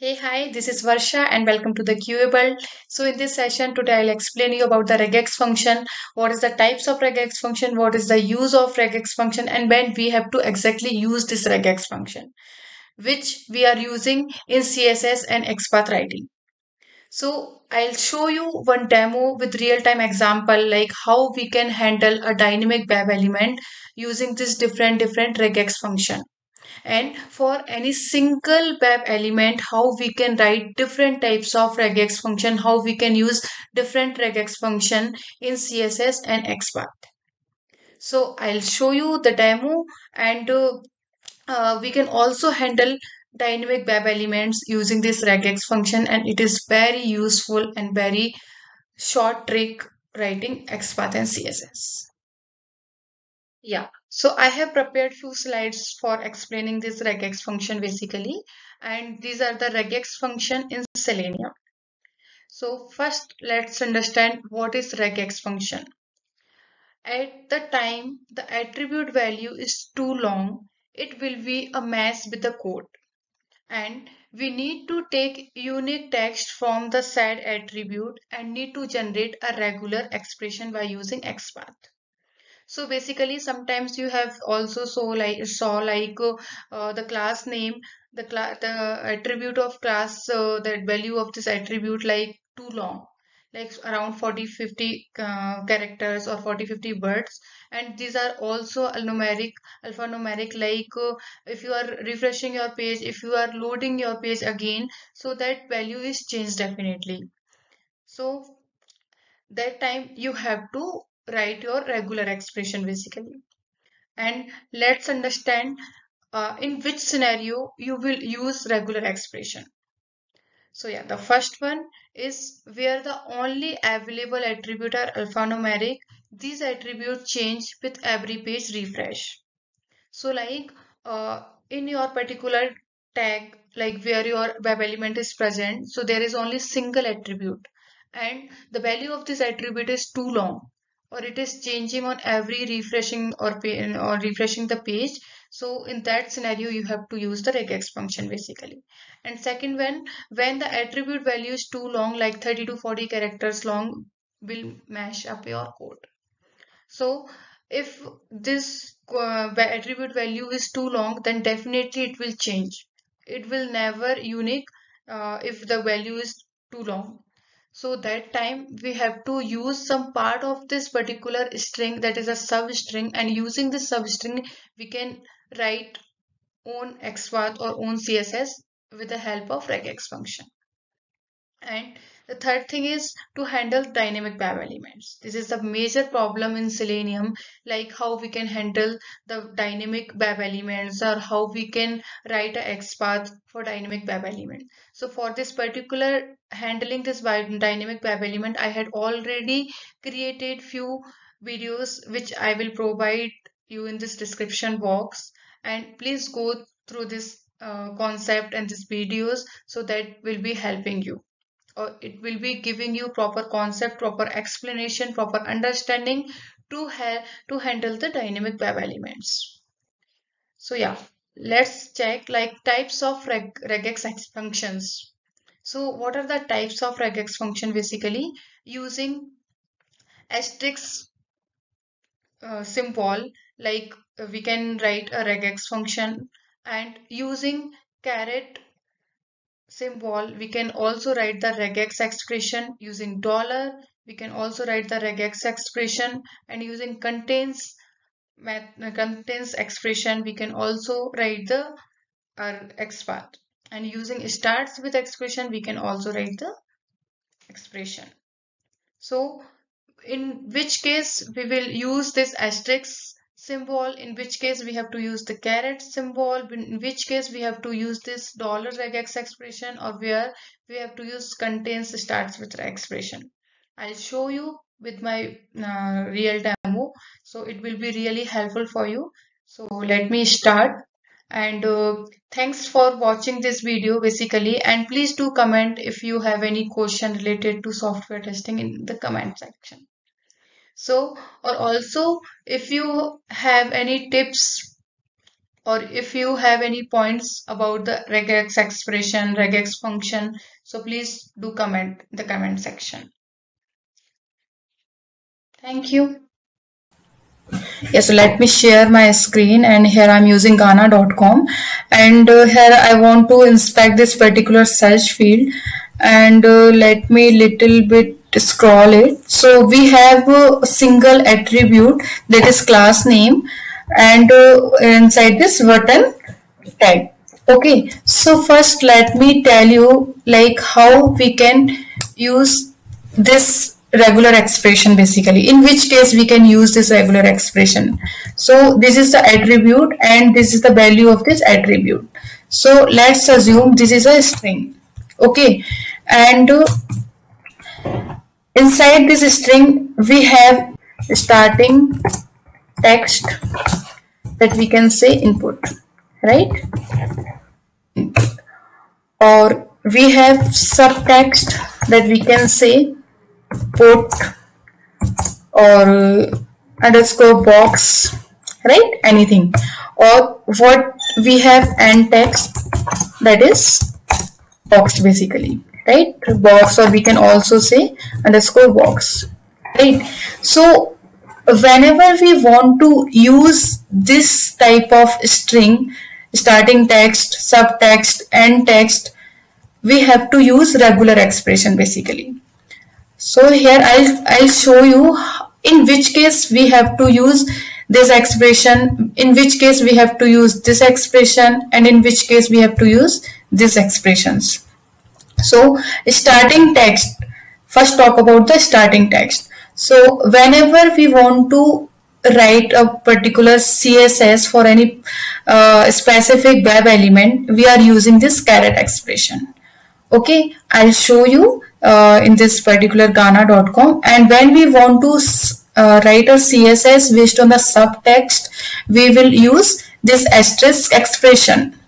Hey, hi, this is Varsha and welcome to the QA So in this session today I'll explain you about the regex function, what is the types of regex function, what is the use of regex function and when we have to exactly use this regex function, which we are using in CSS and XPath writing. So I'll show you one demo with real-time example like how we can handle a dynamic web element using this different different regex function and for any single web element how we can write different types of regex function how we can use different regex function in css and xpath. So i'll show you the demo and uh, uh, we can also handle dynamic web elements using this regex function and it is very useful and very short trick writing xpath and css yeah, so I have prepared few slides for explaining this regex function basically, and these are the regex function in Selenium. So first, let's understand what is regex function. At the time the attribute value is too long, it will be a mess with the code. And we need to take unique text from the said attribute and need to generate a regular expression by using XPath. So basically, sometimes you have also saw like saw like uh, the class name, the class, the attribute of class, uh, the value of this attribute like too long, like around 40, 50 uh, characters or 40, 50 words. And these are also alphanumeric, alphanumeric. Like uh, if you are refreshing your page, if you are loading your page again, so that value is changed definitely. So that time you have to write your regular expression basically. And let's understand uh, in which scenario you will use regular expression. So yeah, the first one is where the only available attribute are alphanumeric. These attributes change with every page refresh. So like uh, in your particular tag, like where your web element is present, so there is only single attribute and the value of this attribute is too long or it is changing on every refreshing or or refreshing the page. So in that scenario you have to use the regex function basically. And second when when the attribute value is too long like 30 to 40 characters long will mash up your code. So if this uh, attribute value is too long then definitely it will change. It will never unique uh, if the value is too long so that time we have to use some part of this particular string that is a substring and using this substring we can write own xpath or own css with the help of regex function. And the third thing is to handle dynamic web elements. This is a major problem in Selenium, like how we can handle the dynamic web elements or how we can write a XPath for dynamic web element. So for this particular handling this dynamic web element, I had already created few videos which I will provide you in this description box and please go through this uh, concept and these videos so that will be helping you or it will be giving you proper concept proper explanation proper understanding to ha to handle the dynamic web elements. So yeah let's check like types of reg regex functions. So what are the types of regex function basically? Using asterisk uh, symbol like uh, we can write a regex function and using caret symbol, we can also write the regex expression using dollar. We can also write the regex expression and using contains uh, contains expression, we can also write the uh, our XPath. And using starts with expression, we can also write the expression. So in which case we will use this asterisk symbol in which case we have to use the caret symbol in which case we have to use this dollar regex expression or where we have to use contains starts with expression. I'll show you with my uh, real demo so it will be really helpful for you. So let me start and uh, thanks for watching this video basically and please do comment if you have any question related to software testing in the comment section so, or also if you have any tips or if you have any points about the regex expression, regex function, so please do comment the comment section. Thank you. Yes, so let me share my screen and here I'm using Gaana.com and uh, here I want to inspect this particular search field and uh, let me little bit scroll it. So we have a single attribute that is class name and uh, inside this button tag. Okay, so first let me tell you like how we can use this regular expression basically. In which case we can use this regular expression. So this is the attribute and this is the value of this attribute. So let's assume this is a string. Okay. And uh, inside this string we have starting text that we can say input right? Or we have subtext that we can say put or underscore box right? Anything. Or what we have end text that is box basically right? Box or we can also say underscore box right? So whenever we want to use this type of string starting text subtext end text we have to use regular expression basically. So here I'll, I'll show you in which case we have to use this expression, in which case we have to use this expression and in which case we have to use these expressions. So starting text, first talk about the starting text. So whenever we want to write a particular CSS for any uh, specific web element, we are using this caret expression. Okay, I'll show you uh, in this particular Gaana.com and when we want to uh, write a css based on the subtext we will use this asterisk expression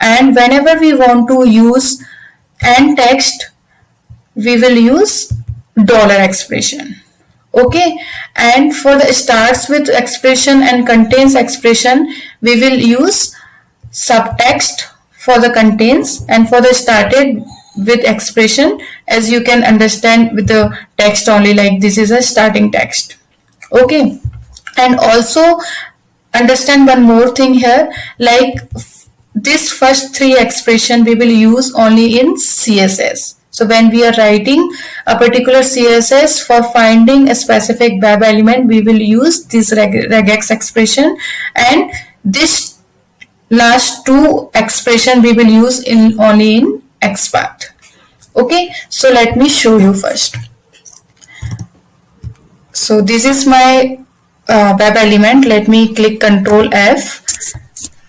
and whenever we want to use end text we will use dollar expression. Okay? And for the starts with expression and contains expression we will use subtext for the contains and for the started with expression as you can understand with the text only like this is a starting text. Okay? And also understand one more thing here like this first three expression we will use only in css so when we are writing a particular css for finding a specific web element we will use this regex expression and this last two expression we will use in only in XPath. Okay, so let me show you first. So this is my uh, web element. Let me click Control F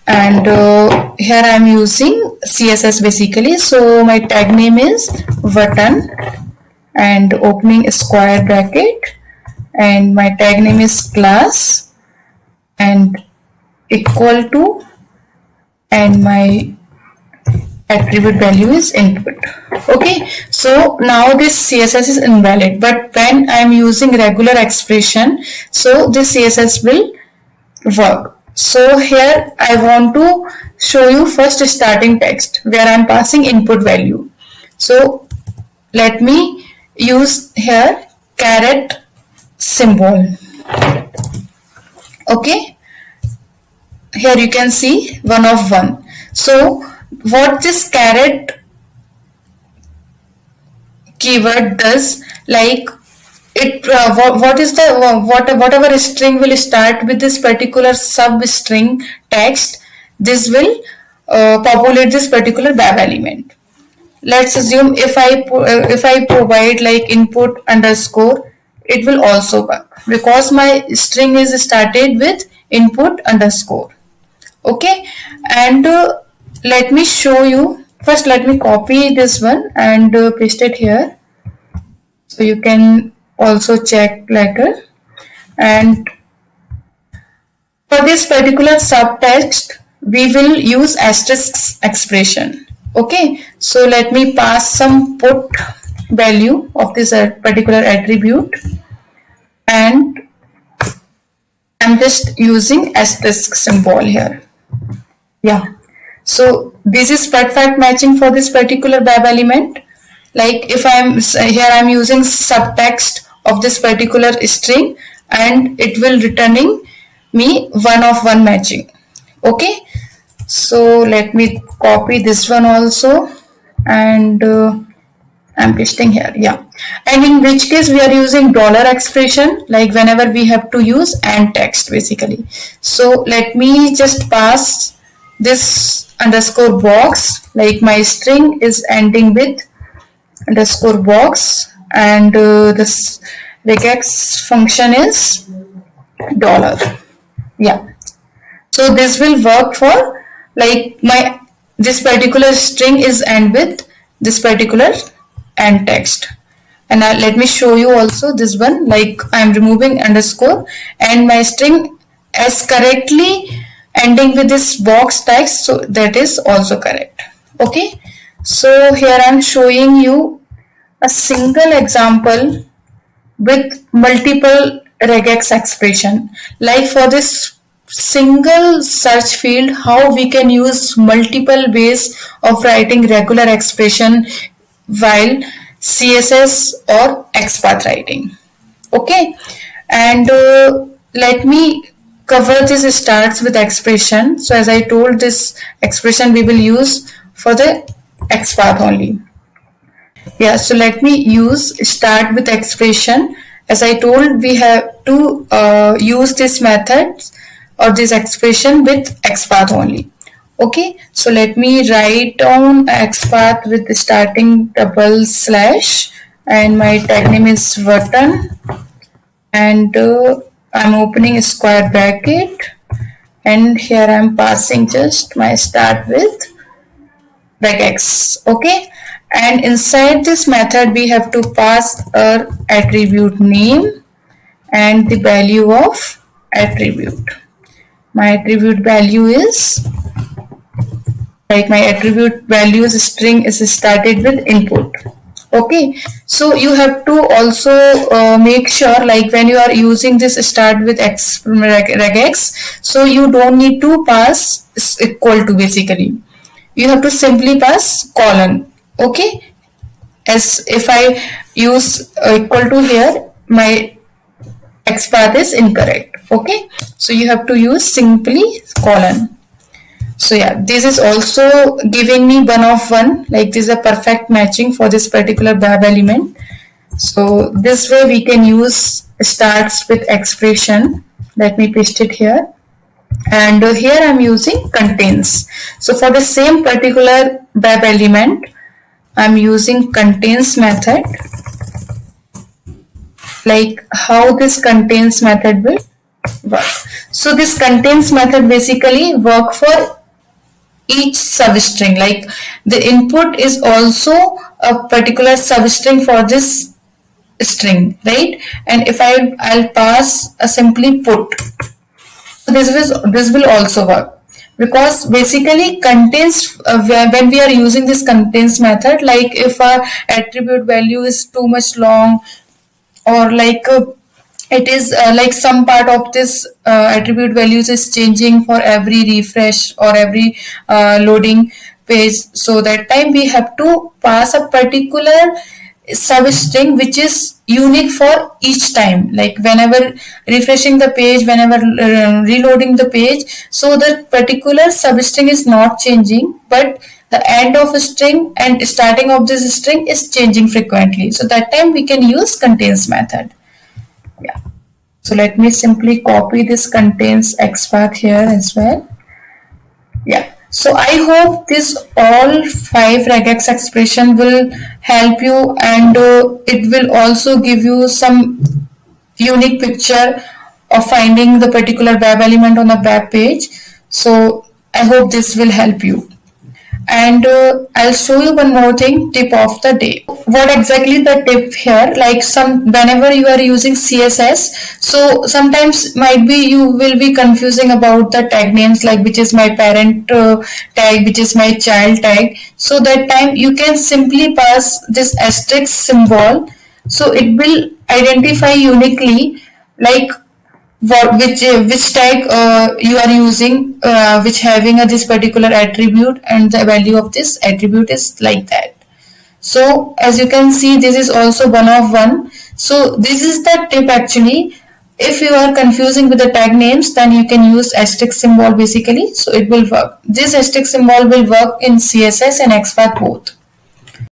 and uh, here I am using CSS basically. So my tag name is button and opening square bracket. And my tag name is class and equal to and my attribute value is input. Okay so now this css is invalid but when i'm using regular expression. So this css will work so here i want to show you first starting text where i'm passing input value. So let me use here caret symbol. Okay? Here you can see one of one. So what this caret keyword does like it uh, what, what is the uh, what whatever string will start with this particular substring text this will uh, populate this particular web element. Let's assume if i uh, if i provide like input underscore it will also work because my string is started with input underscore. Okay? And uh, let me show you first let me copy this one and uh, paste it here. So you can also check later. And for this particular subtext we will use asterisk expression. Okay? So let me pass some put value of this uh, particular attribute. And I'm just using asterisk symbol here. Yeah. So this is perfect matching for this particular web element like if I'm here I'm using subtext of this particular string and it will returning me one of one matching. Okay? So let me copy this one also and uh, I'm pasting here. Yeah. And in which case we are using dollar expression like whenever we have to use and text basically. So let me just pass this underscore box like my string is ending with underscore box. And uh, this regex function is dollar. Yeah. So this will work for like my this particular string is end with this particular end text. And now let me show you also this one. Like I'm removing underscore. And my string is correctly ending with this box text. So that is also correct. Okay so here I'm showing you a single example with multiple regex expression like for this single search field how we can use multiple ways of writing regular expression while CSS or XPath writing. Okay, and uh, let me cover this starts with expression. So as I told this expression we will use for the XPath only. Yeah, so let me use start with expression. As I told we have to uh, use this method or this expression with XPath only okay so let me write down xpath with the starting double slash and my tag name is button and uh, I'm opening a square bracket and here I'm passing just my start with regex okay? And inside this method we have to pass our attribute name and the value of attribute. My attribute value is like my attribute values string is started with input okay? So you have to also uh, make sure like when you are using this start with x regex so you don't need to pass equal to basically you have to simply pass colon okay? As if I use equal to here my x path is incorrect okay? So you have to use simply colon. So yeah this is also giving me one of one like this is a perfect matching for this particular web element. So this way we can use starts with expression. Let me paste it here and here I'm using contains. So for the same particular web element I'm using contains method. Like how this contains method will work. So this contains method basically work for each substring. Like the input is also a particular substring for this string right? And if I I'll pass a simply put so this is this will also work. Because basically contains uh, when we are using this contains method like if our attribute value is too much long or like uh, it is uh, like some part of this uh, attribute values is changing for every refresh or every uh, loading page so that time we have to pass a particular substring which is unique for each time. Like whenever refreshing the page whenever uh, reloading the page so the particular substring is not changing but the end of a string and starting of this string is changing frequently. So that time we can use contains method. Yeah. So let me simply copy this contains x path here as well. Yeah so I hope this all five regex expression will help you and uh, it will also give you some unique picture of finding the particular web element on the web page. So I hope this will help you and uh, I'll show you one more thing tip of the day. What exactly the tip here? Like some whenever you are using CSS so sometimes might be you will be confusing about the tag names like which is my parent uh, tag which is my child tag. So that time you can simply pass this asterisk symbol. So it will identify uniquely like what which which tag uh, you are using uh, which having a, this particular attribute and the value of this attribute is like that. So as you can see this is also one of one. So this is the tip actually. If you are confusing with the tag names then you can use asterisk symbol basically. So it will work. This asterisk symbol will work in css and xpath both